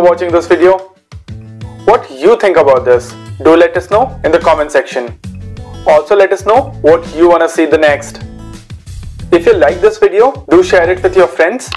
For watching this video. What you think about this? Do let us know in the comment section. Also let us know what you wanna see the next. If you like this video, do share it with your friends